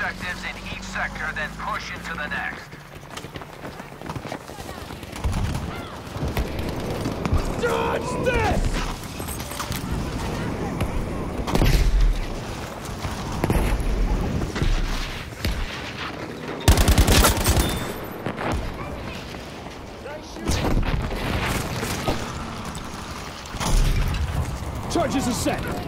objectives in each sector, then push into the next. Dodge this! Charges are set.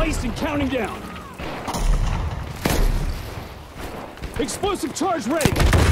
Placed and counting down. Explosive charge ready.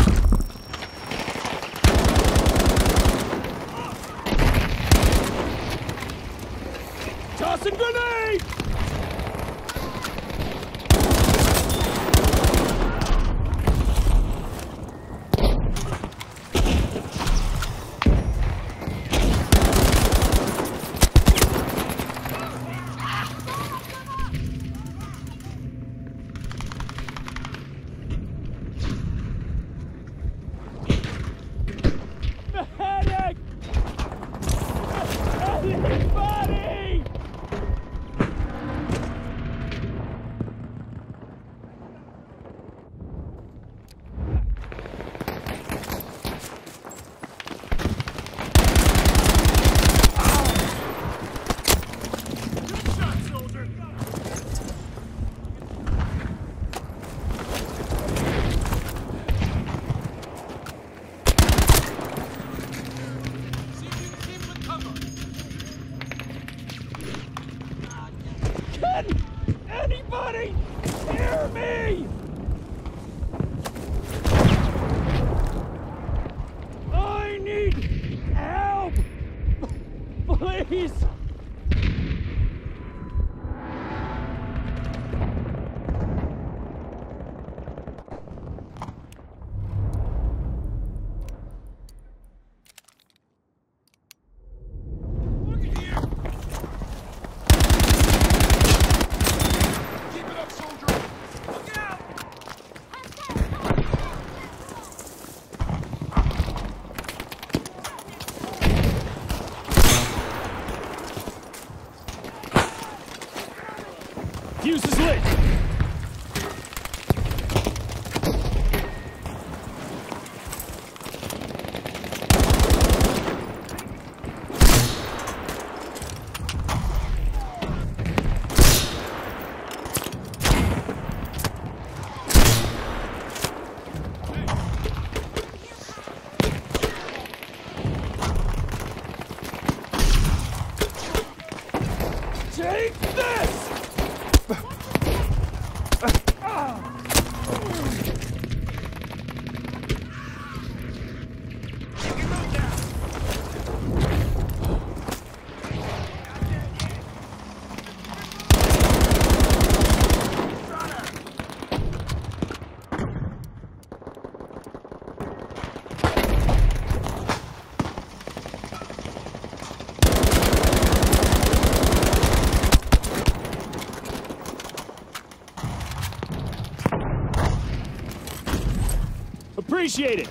Appreciate it!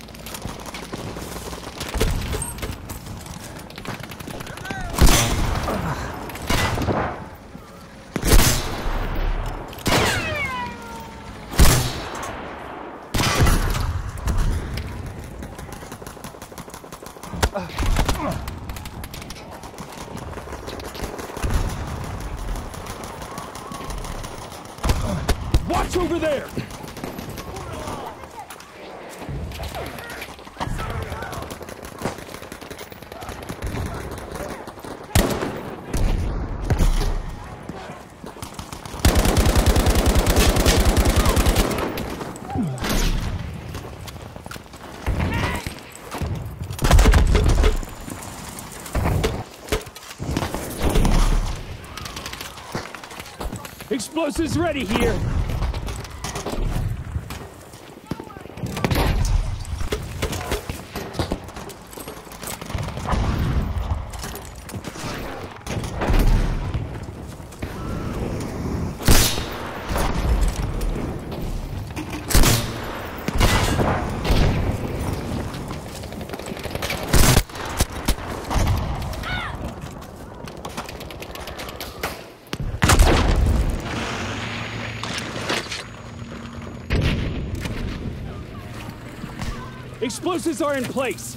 Watch over there! Explosives ready here! Explosives are in place.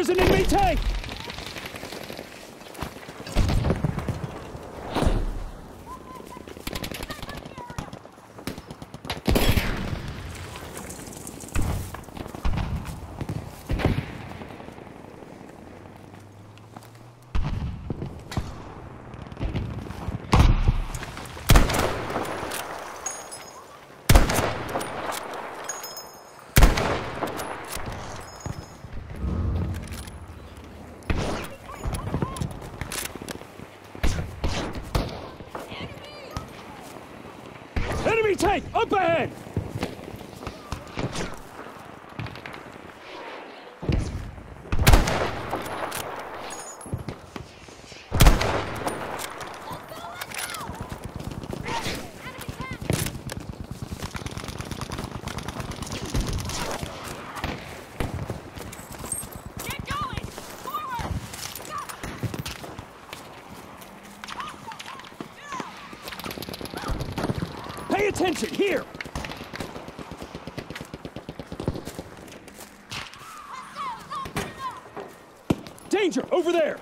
There's an enemy tank! Attention, here! Danger, over there!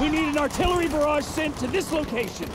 We need an artillery barrage sent to this location.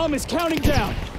bomb is counting down.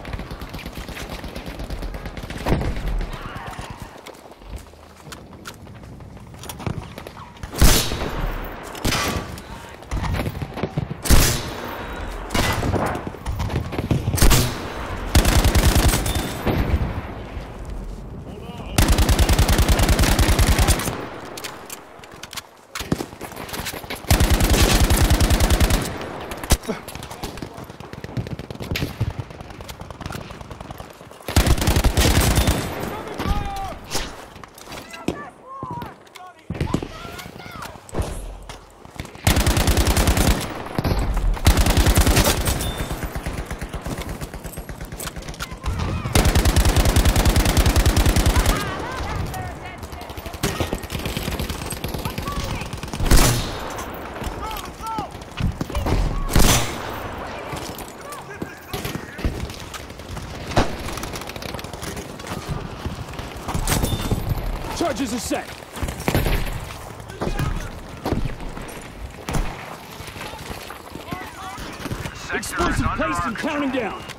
Charges are set. Explosive placed and counting down.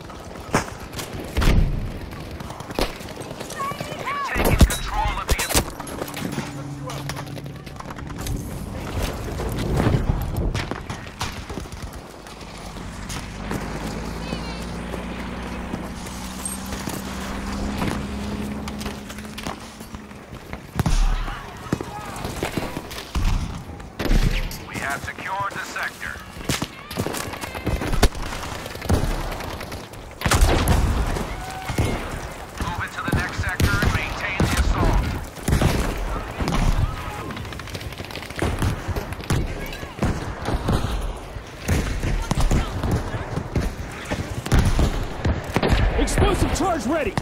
Explosive charge ready.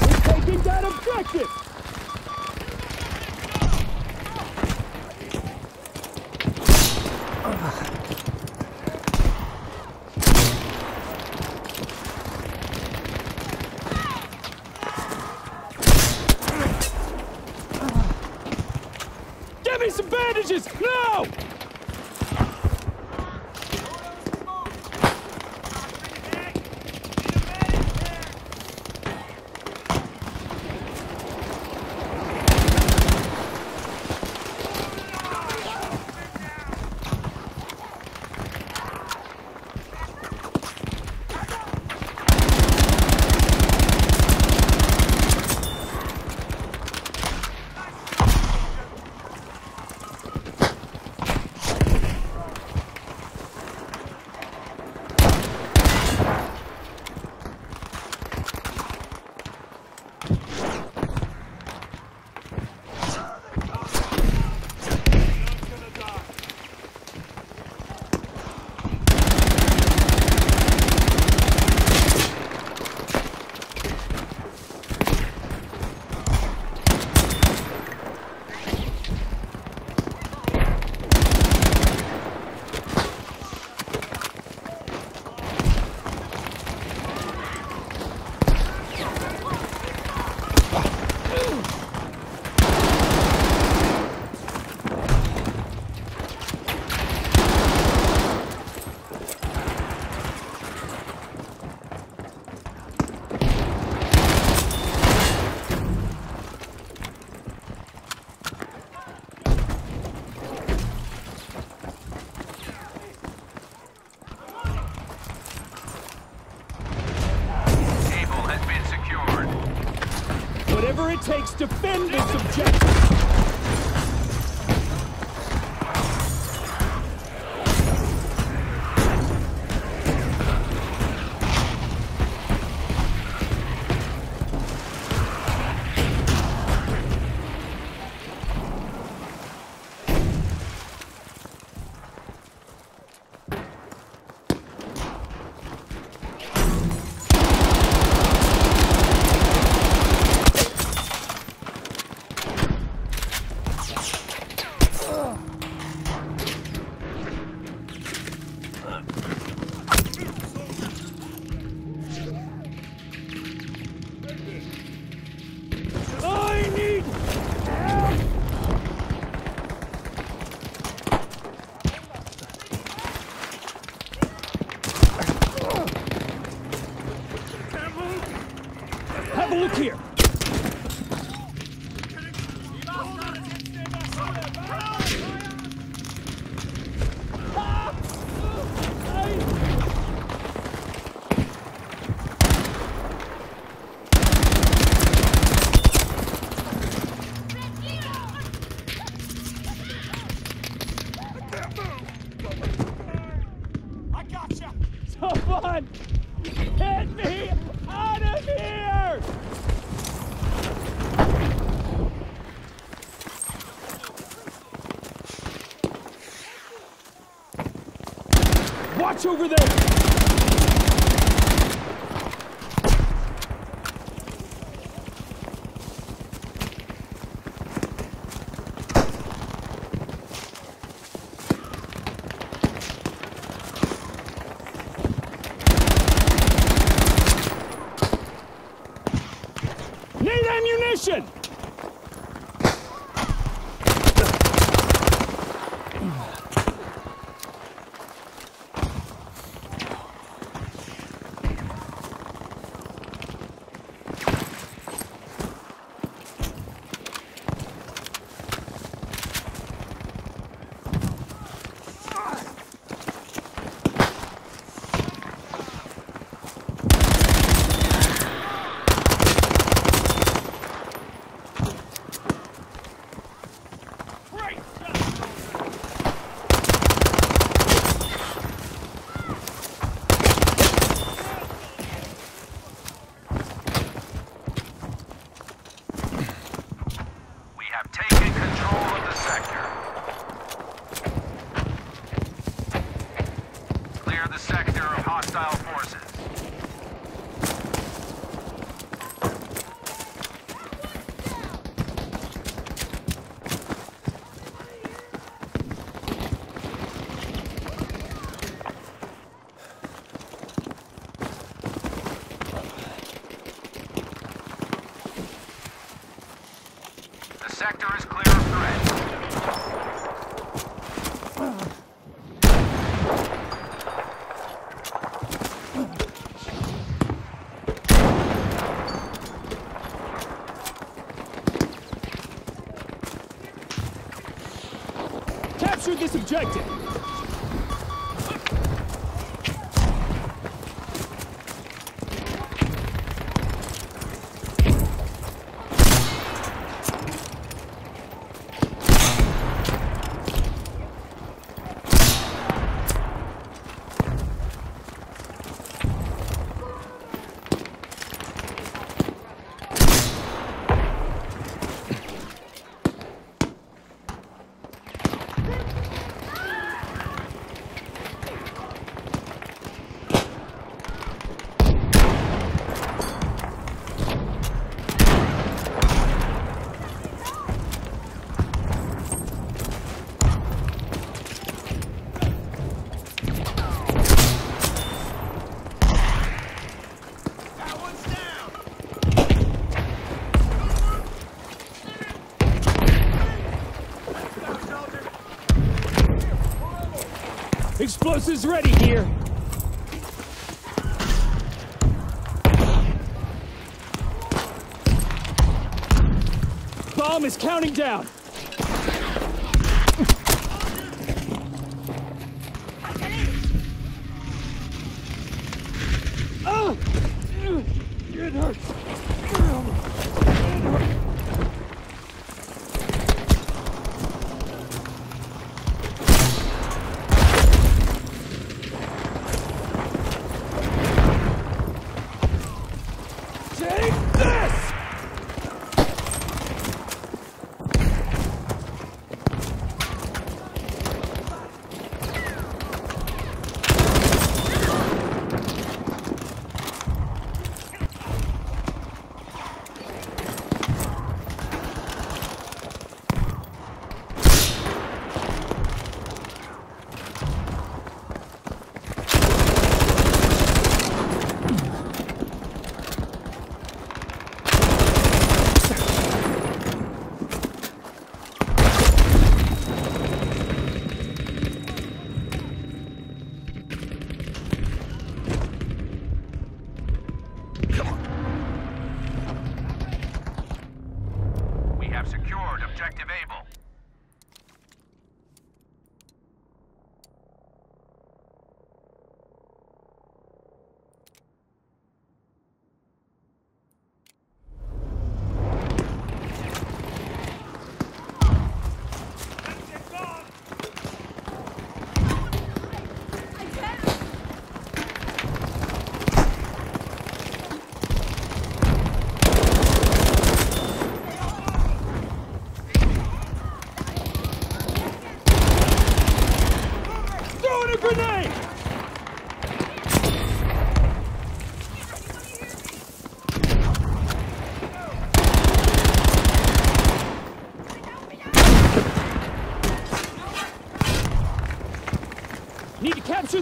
We're taking that objective. Whatever it takes, defend this objective! here. mission! This objective! Explosives ready here! Bomb is counting down! Secured objective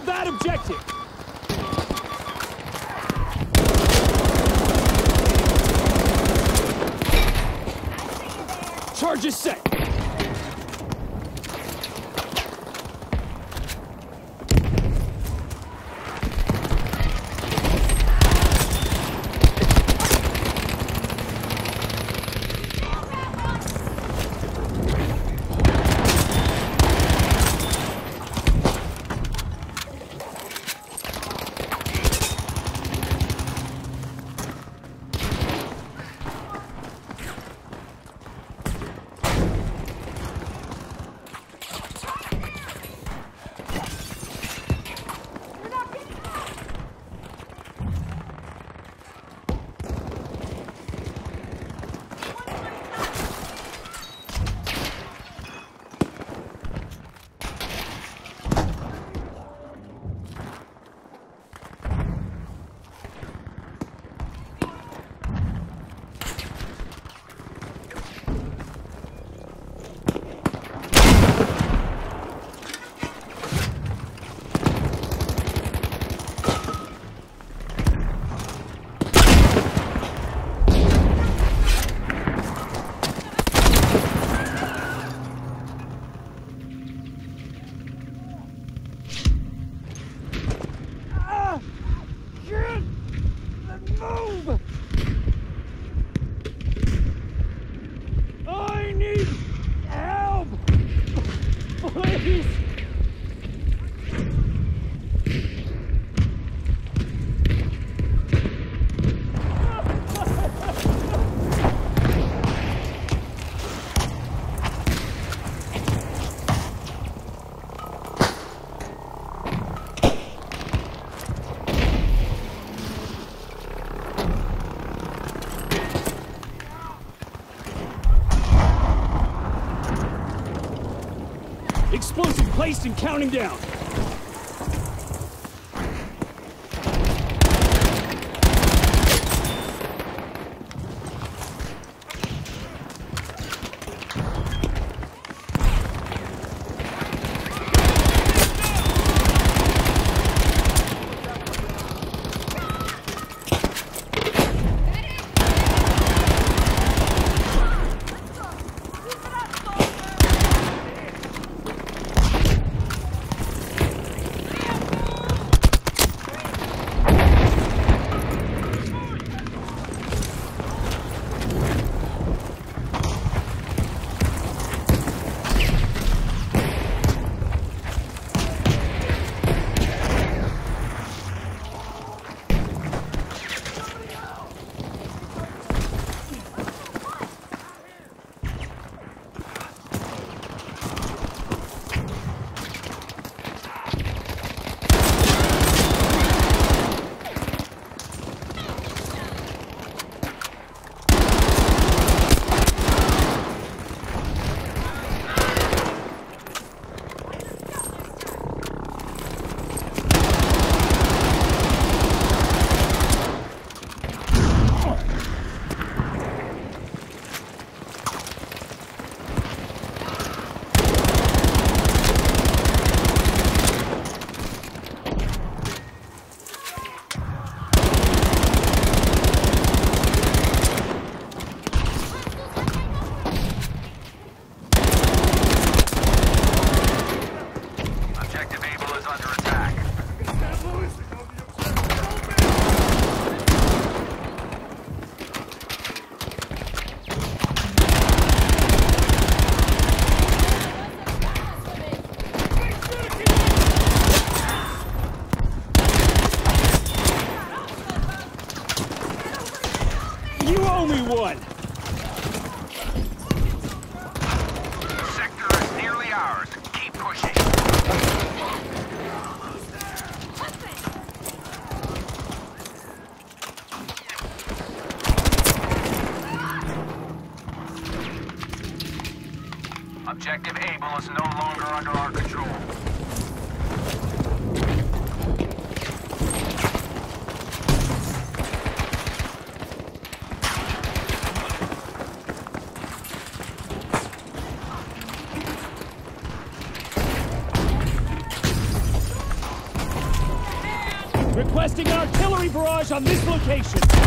that objective! Charges set! Explosive placed and counting down. One! Sector is nearly ours. Keep pushing. Objective Able is no longer under our control. Requesting an artillery barrage on this location.